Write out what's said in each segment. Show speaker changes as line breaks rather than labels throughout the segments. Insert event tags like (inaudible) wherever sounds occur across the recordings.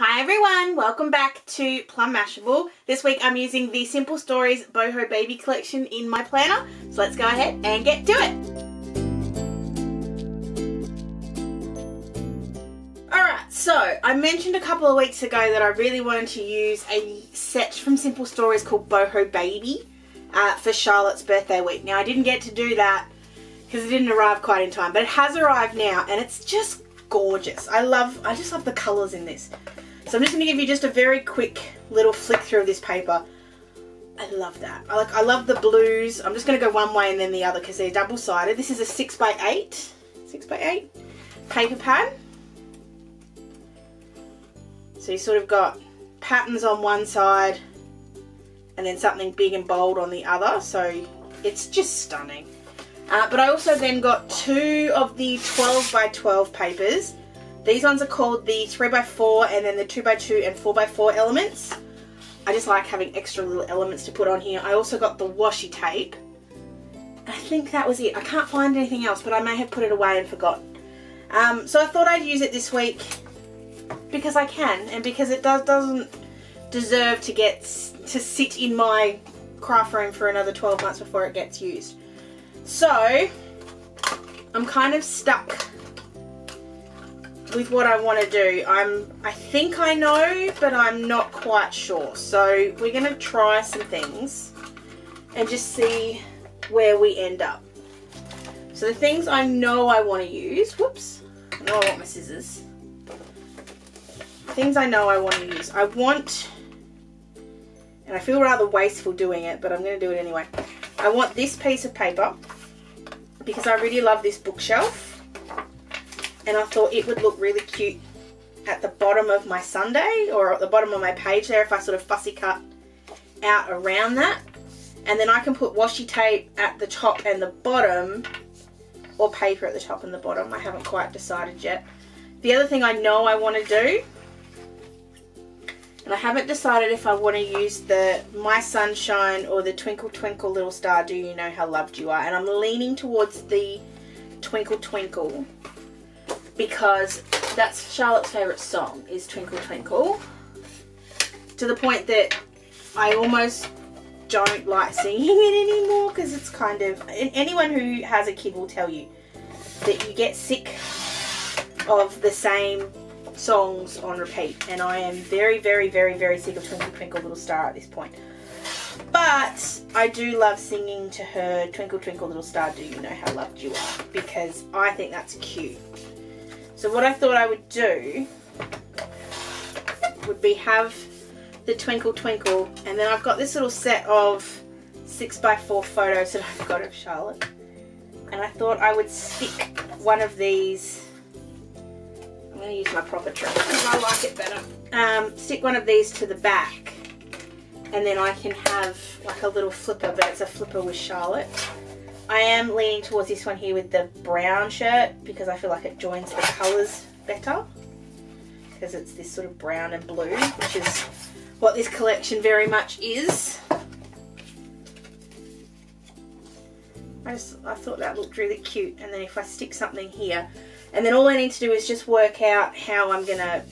Hi everyone, welcome back to Plum Mashable. This week I'm using the Simple Stories Boho Baby Collection in my planner. So let's go ahead and get to it. Alright, so I mentioned a couple of weeks ago that I really wanted to use a set from Simple Stories called Boho Baby uh, for Charlotte's birthday week. Now I didn't get to do that because it didn't arrive quite in time, but it has arrived now and it's just gorgeous. I love, I just love the colours in this. So I'm just going to give you just a very quick little flick through of this paper. I love that. I like. I love the blues. I'm just going to go one way and then the other because they're double-sided. This is a 6 by 8 6 by 8 paper pad. So you sort of got patterns on one side and then something big and bold on the other. So it's just stunning. Uh, but I also then got two of the 12 by 12 papers these ones are called the 3x4 and then the 2x2 and 4x4 elements. I just like having extra little elements to put on here. I also got the washi tape. I think that was it. I can't find anything else, but I may have put it away and forgot. Um, so I thought I'd use it this week because I can and because it does, doesn't deserve to get to sit in my craft room for another 12 months before it gets used. So I'm kind of stuck with what I want to do. I'm, I think I know, but I'm not quite sure. So we're going to try some things and just see where we end up. So the things I know I want to use, whoops, I know I want my scissors. Things I know I want to use. I want, and I feel rather wasteful doing it, but I'm going to do it anyway. I want this piece of paper because I really love this bookshelf and I thought it would look really cute at the bottom of my Sunday or at the bottom of my page there if I sort of fussy cut out around that. And then I can put washi tape at the top and the bottom or paper at the top and the bottom. I haven't quite decided yet. The other thing I know I want to do and I haven't decided if I want to use the My Sunshine or the Twinkle Twinkle Little Star. Do You Know How Loved You Are? And I'm leaning towards the Twinkle Twinkle because that's Charlotte's favourite song is Twinkle Twinkle. To the point that I almost don't like singing it anymore because it's kind of anyone who has a kid will tell you that you get sick of the same songs on repeat. And I am very very very very sick of Twinkle Twinkle Little Star at this point. But I do love singing to her Twinkle Twinkle Little Star Do You Know How Loved You Are? Because I think that's cute so what I thought I would do would be have the Twinkle Twinkle and then I've got this little set of 6x4 photos that I've got of Charlotte. And I thought I would stick one of these. I'm going to use my proper trick. Because I like it better. Um, stick one of these to the back and then I can have like a little flipper but it's a flipper with Charlotte I am leaning towards this one here with the brown shirt because I feel like it joins the colours better. Because it's this sort of brown and blue which is what this collection very much is. I just I thought that looked really cute and then if I stick something here and then all I need to do is just work out how I'm gonna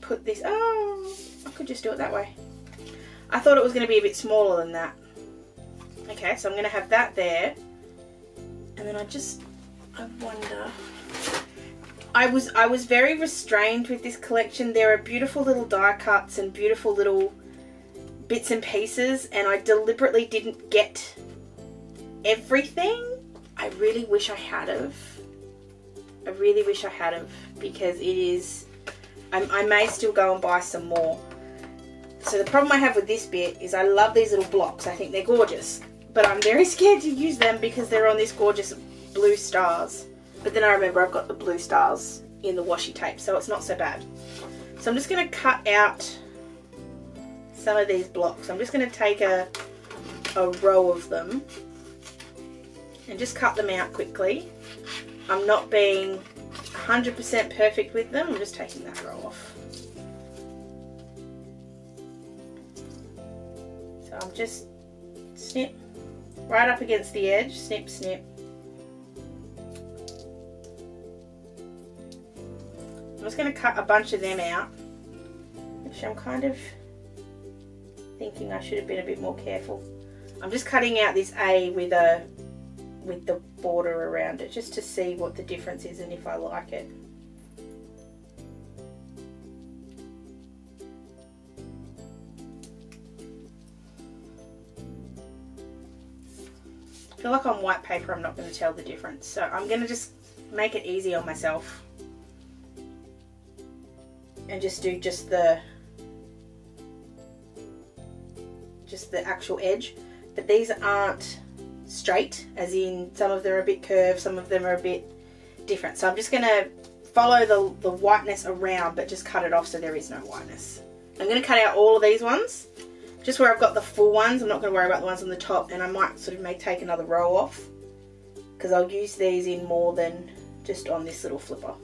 put this oh I could just do it that way. I thought it was to be a bit smaller than that Okay, so I'm going to have that there. And then I just, I wonder... I was I was very restrained with this collection. There are beautiful little die cuts and beautiful little bits and pieces and I deliberately didn't get everything. I really wish I had of. I really wish I had of because it is I, I may still go and buy some more. So the problem I have with this bit is I love these little blocks. I think they're gorgeous but I'm very scared to use them because they're on these gorgeous blue stars. But then I remember I've got the blue stars in the washi tape, so it's not so bad. So I'm just going to cut out some of these blocks. I'm just going to take a, a row of them and just cut them out quickly. I'm not being 100% perfect with them, I'm just taking that row off. So I'm just snip right up against the edge, snip, snip. I'm just going to cut a bunch of them out which I'm kind of thinking I should have been a bit more careful. I'm just cutting out this A with a with the border around it just to see what the difference is and if I like it. Feel like on white paper I'm not going to tell the difference. So I'm going to just make it easy on myself. And just do just the just the actual edge. But these aren't straight as in some of them are a bit curved some of them are a bit different. So I'm just going to follow the, the whiteness around but just cut it off so there is no whiteness. I'm going to cut out all of these ones just where I've got the full ones I'm not going to worry about the ones on the top and I might sort of make take another row off because I'll use these in more than just on this little flipper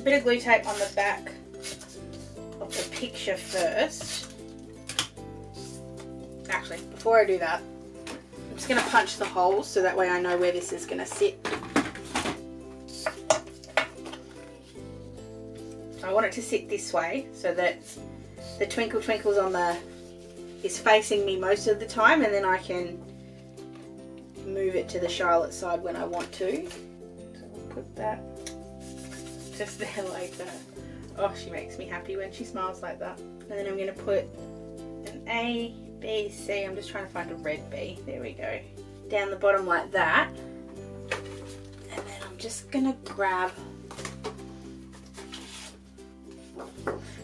a bit of glue tape on the back of the picture first. Actually, before I do that, I'm just going to punch the holes so that way I know where this is going to sit. I want it to sit this way so that the twinkle twinkles on the is facing me most of the time and then I can move it to the Charlotte side when I want to. So we'll put that just there like that. Oh, she makes me happy when she smiles like that. And then I'm going to put an A, B, C. I'm just trying to find a red B. There we go. Down the bottom like that. And then I'm just going to grab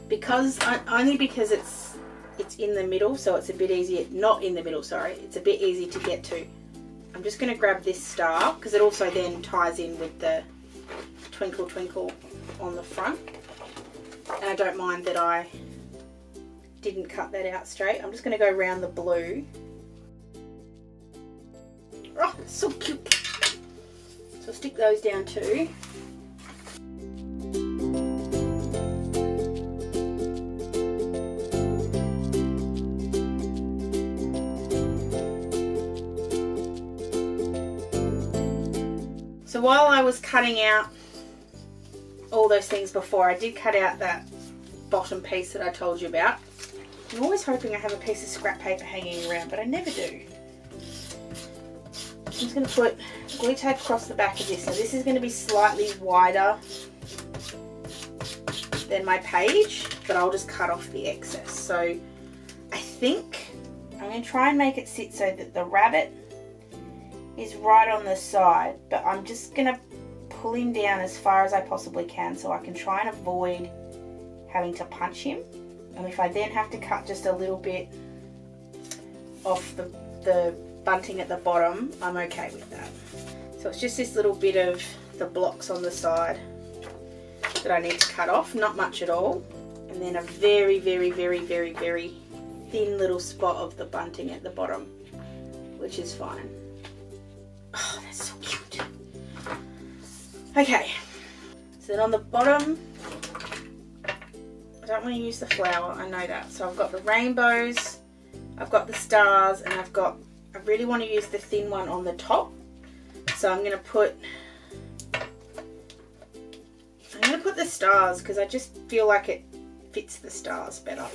because only because it's it's in the middle so it's a bit easier not in the middle sorry it's a bit easy to get to I'm just going to grab this star because it also then ties in with the twinkle twinkle on the front and I don't mind that I didn't cut that out straight. I'm just going to go around the blue. Oh, so cute. So stick those down too. So while I was cutting out all those things before. I did cut out that bottom piece that I told you about. I'm always hoping I have a piece of scrap paper hanging around, but I never do. I'm just going to put glue tape across the back of this. So this is going to be slightly wider than my page, but I'll just cut off the excess. So I think I'm going to try and make it sit so that the rabbit is right on the side, but I'm just going to him down as far as I possibly can so I can try and avoid having to punch him. And if I then have to cut just a little bit off the, the bunting at the bottom, I'm okay with that. So it's just this little bit of the blocks on the side that I need to cut off, not much at all. And then a very, very, very, very, very thin little spot of the bunting at the bottom, which is fine. Oh, that's so cute. Okay, so then on the bottom, I don't want to use the flower, I know that. So I've got the rainbows, I've got the stars, and I've got, I really want to use the thin one on the top. So I'm going to put I'm going to put the stars because I just feel like it fits the stars better.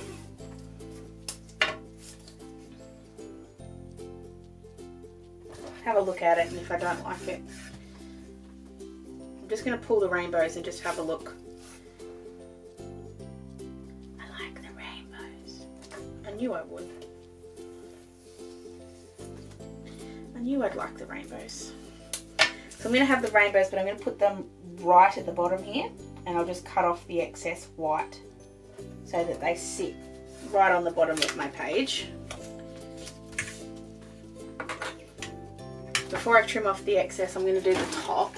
Have a look at it and if I don't like it, just going to pull the rainbows and just have a look. I like the rainbows. I knew I would. I knew I'd like the rainbows. So I'm going to have the rainbows, but I'm going to put them right at the bottom here. And I'll just cut off the excess white so that they sit right on the bottom of my page. Before I trim off the excess, I'm going to do the top.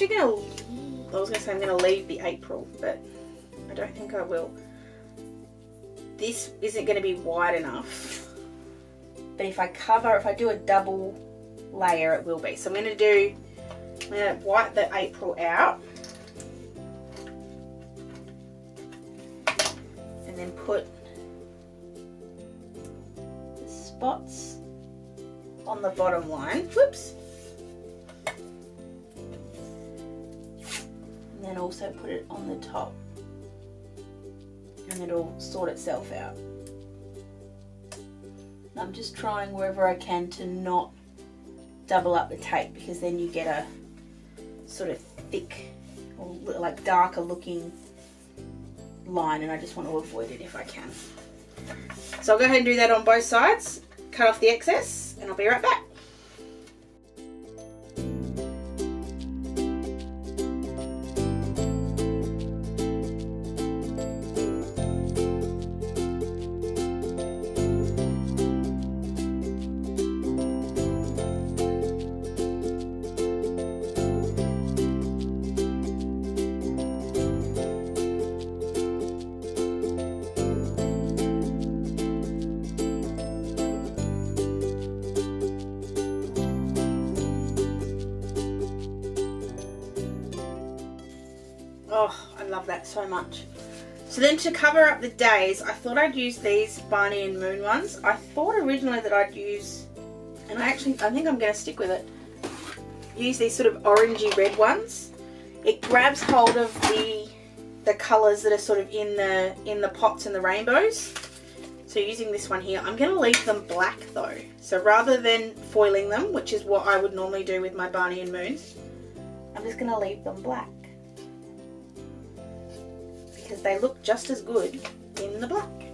Actually to, I was to say I'm to leave the April, but I don't think I will. This isn't to be wide enough. But if I cover, if I do a double layer it will be. So I'm to do, I'm to wipe the April out. And then put the spots on the bottom line. Whoops. Then also put it on the top. And it'll sort itself out. I'm just trying wherever I can to not double up the tape because then you get a sort of thick or like darker looking line and I just want to avoid it if I can. So I'll go ahead and do that on both sides, cut off the excess and I'll be right back. Oh, I love that so much. So then to cover up the days, I thought I'd use these Barney and Moon ones. I thought originally that I'd use, and I actually, I think I'm going to stick with it, use these sort of orangey red ones. It grabs hold of the the colours that are sort of in the in the pots and the rainbows. So using this one here, I'm going to leave them black though. So rather than foiling them, which is what I would normally do with my Barney and Moons, I'm just going to leave them black because they look just as good in the black.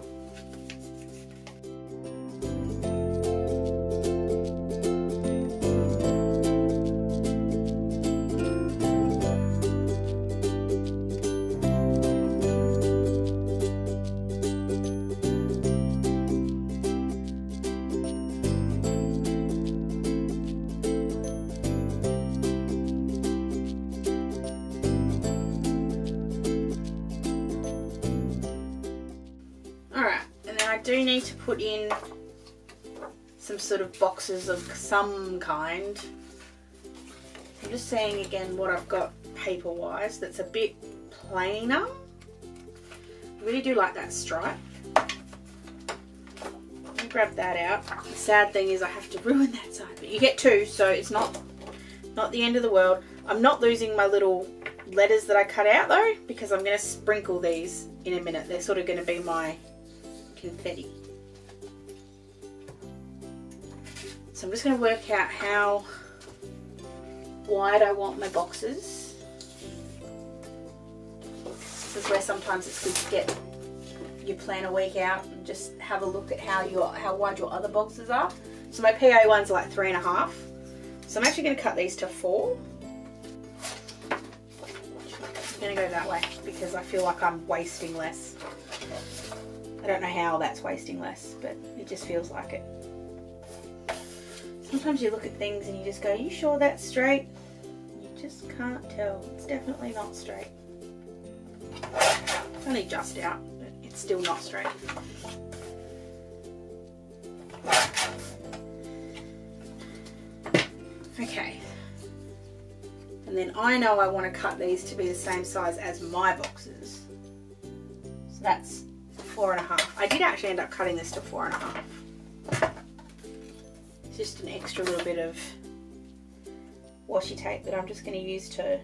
Do need to put in some sort of boxes of some kind. I'm just seeing again what I've got paper wise that's a bit plainer. I really do like that stripe. Let me grab that out. The sad thing is I have to (laughs) ruin that side, but you get two, so it's not not the end of the world. I'm not losing my little letters that I cut out though, because I'm going to sprinkle these in a minute. They're sort of going to be my confetti. So I'm just going to work out how wide I want my boxes. This is where sometimes it's good to get your plan a week out and just have a look at how your how wide your other boxes are. So my PA ones are like three and a half. So I'm actually going to cut these to four. I'm going to go that way because I feel like I'm wasting less. I don't know how that's wasting less, but it just feels like it. Sometimes you look at things and you just go, you sure that's straight? You just can't tell. It's definitely not straight. It's only just out, but it's still not straight. Okay. And then I know I want to cut these to be the same size as my boxes. So that's four and a half. I did actually end up cutting this to four and a half. It's just an extra little bit of washi tape that I'm just going to use to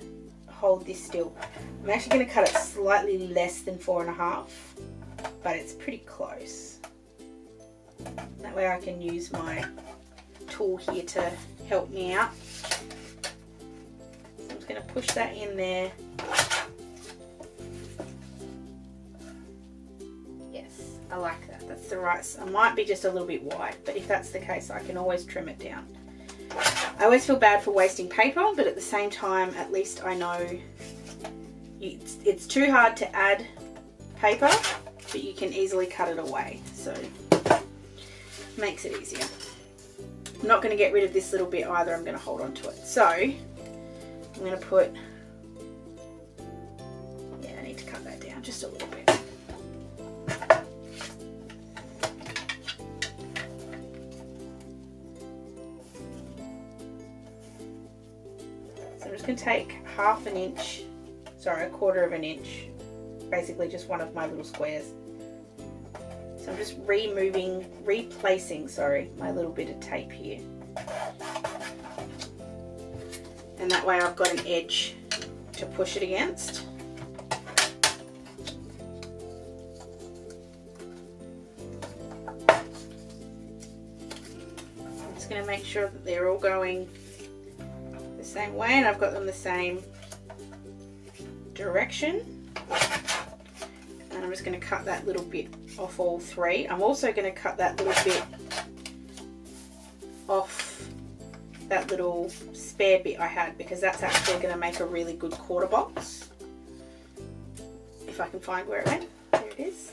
hold this still. I'm actually going to cut it slightly less than four and a half, but it's pretty close. That way I can use my tool here to help me out. So I'm just going to push that in there. The right, I might be just a little bit wide, but if that's the case, I can always trim it down. I always feel bad for wasting paper, but at the same time, at least I know it's, it's too hard to add paper, but you can easily cut it away. So makes it easier. I'm not going to get rid of this little bit either, I'm going to hold on to it. So, I'm going to put, take half an inch, sorry, a quarter of an inch, basically just one of my little squares. So I'm just removing, replacing, sorry, my little bit of tape here. And that way I've got an edge to push it against. I'm just going to make sure that they're all going same way and I've got them the same direction. And I'm just going to cut that little bit off all three. I'm also going to cut that little bit off that little spare bit I had because that's actually going to make a really good quarter box. If I can find where it went. There it is.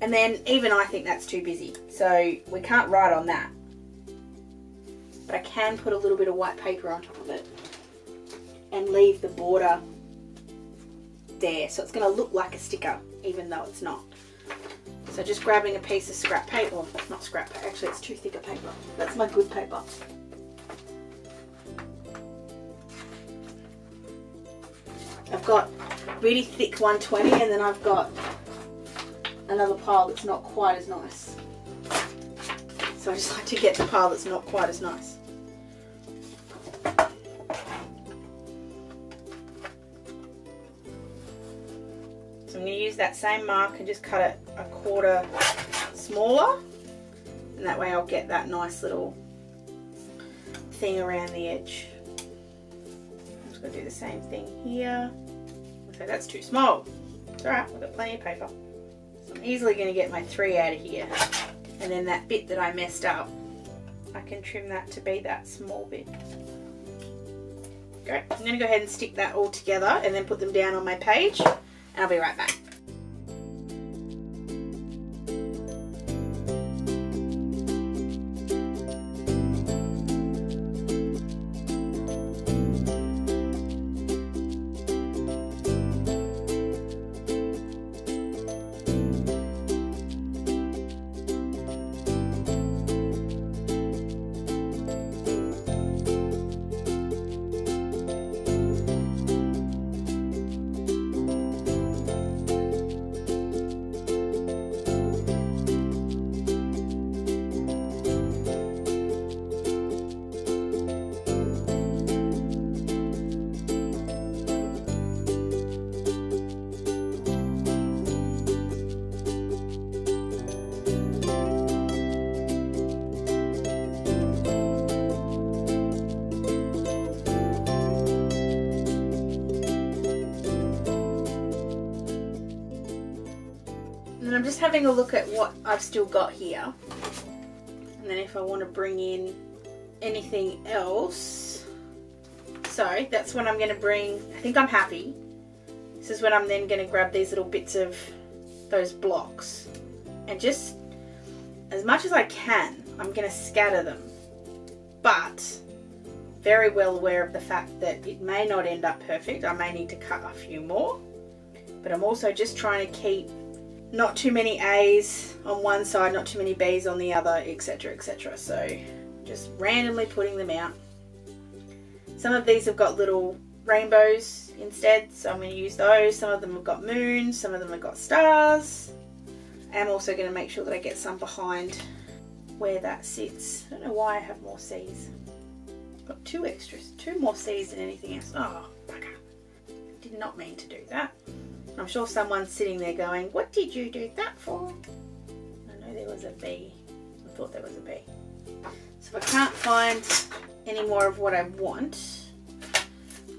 And then even I think that's too busy. So we can't write on that. But I can put a little bit of white paper on top of it and leave the border there. So it's going to look like a sticker even though it's not. So just grabbing a piece of scrap paper, well, not scrap paper, actually it's too thick a paper. That's my good paper. I've got really thick 120 and then I've got another pile that's not quite as nice. So I just like to get the pile that's not quite as nice. So I'm going to use that same mark and just cut it a quarter smaller. And that way I'll get that nice little thing around the edge. I'm just going to do the same thing here. So that's too small. It's alright, I've got plenty of paper. I'm easily going to get my three out of here. And then that bit that I messed up, I can trim that to be that small bit. Great. I'm going to go ahead and stick that all together and then put them down on my page. And I'll be right back. Having a look at what I've still got here. And then if I want to bring in anything else, so that's when I'm going to bring, I think I'm happy. This is when I'm then going to grab these little bits of those blocks and just as much as I can, I'm going to scatter them. But very well aware of the fact that it may not end up perfect. I may need to cut a few more. But I'm also just trying to keep not too many A's on one side, not too many B's on the other, etc, etc. So just randomly putting them out. Some of these have got little rainbows instead, so I'm going to use those. Some of them have got moons, some of them have got stars. I'm also going to make sure that I get some behind where that sits. I don't know why I have more C's. Got two extras, two more C's than anything else. Oh, bugger. Did not mean to do that. I'm sure someone's sitting there going, what did you do that for? I know there was a B. I thought there was a B. So if I can't find any more of what I want,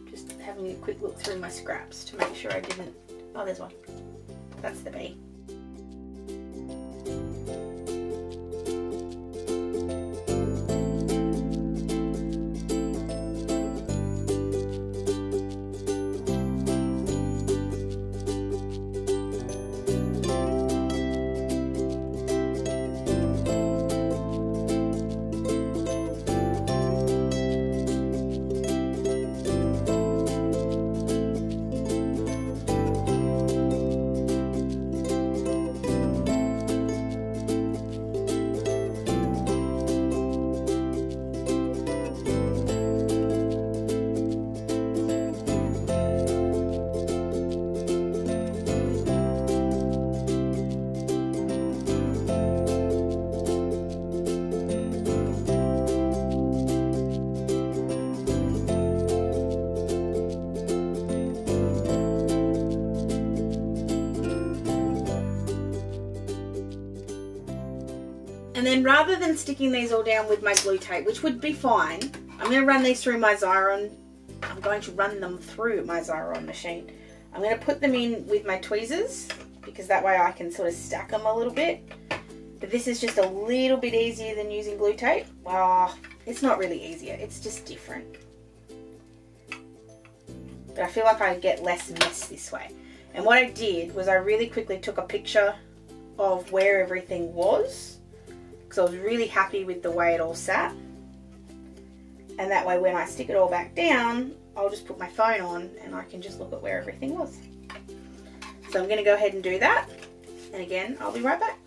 just having a quick look through my scraps to make sure I didn't, oh there's one. That's the B. then rather than sticking these all down with my glue tape, which would be fine, I'm going to run these through my Xyron. I'm going to run them through my Xyron machine. I'm going to put them in with my tweezers because that way I can sort of stack them a little bit. But this is just a little bit easier than using glue tape. Well, it's not really easier, it's just different. But I feel like I get less mess this way. And what I did was I really quickly took a picture of where everything was because I was really happy with the way it all sat. And that way when I stick it all back down, I'll just put my phone on and I can just look at where everything was. So I'm going to go ahead and do that. And again, I'll be right back.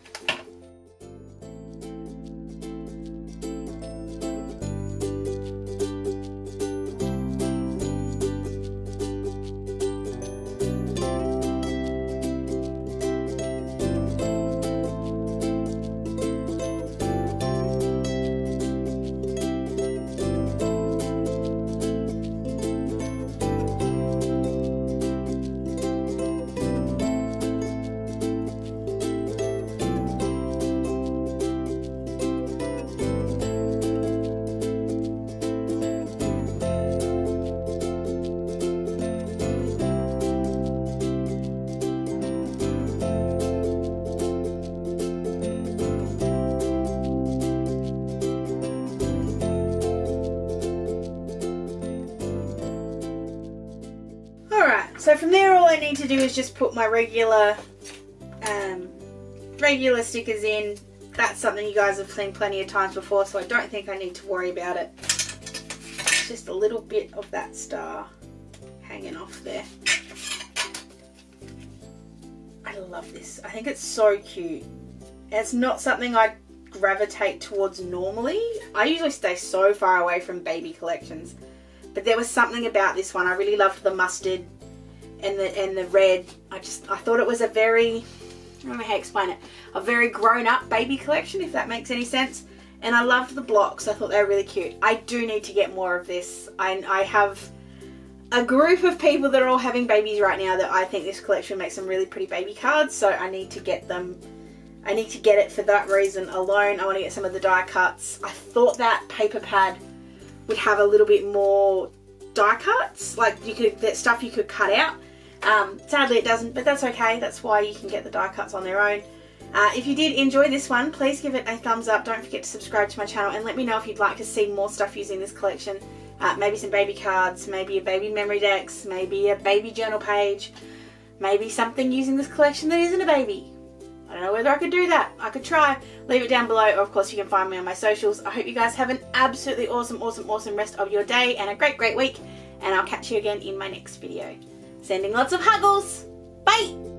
I need to do is just put my regular um, regular stickers in. That's something you guys have seen plenty of times before so I don't think I need to worry about it. Just a little bit of that star hanging off there. I love this. I think it's so cute. It's not something I gravitate towards normally. I usually stay so far away from baby collections. But there was something about this one. I really loved the mustard and the and the red. I just I thought it was a very I don't know how to explain it. A very grown up baby collection, if that makes any sense. And I loved the blocks. I thought they were really cute. I do need to get more of this. I, I have a group of people that are all having babies right now that I think this collection makes some really pretty baby cards. So I need to get them. I need to get it for that reason alone. I want to get some of the die cuts. I thought that paper pad would have a little bit more die cuts. Like you could, that stuff you could cut out. Um, sadly it doesn't, but that's okay. That's why you can get the die cuts on their own. Uh, if you did enjoy this one, please give it a thumbs up. Don't forget to subscribe to my channel and let me know if you'd like to see more stuff using this collection. Uh, maybe some baby cards, maybe a baby memory decks, maybe a baby journal page, maybe something using this collection that isn't a baby. I don't know whether I could do that. I could try. Leave it down below, or of course you can find me on my socials. I hope you guys have an absolutely awesome, awesome, awesome rest of your day and a great, great week. And I'll catch you again in my next video. Sending lots of huggles. Bye!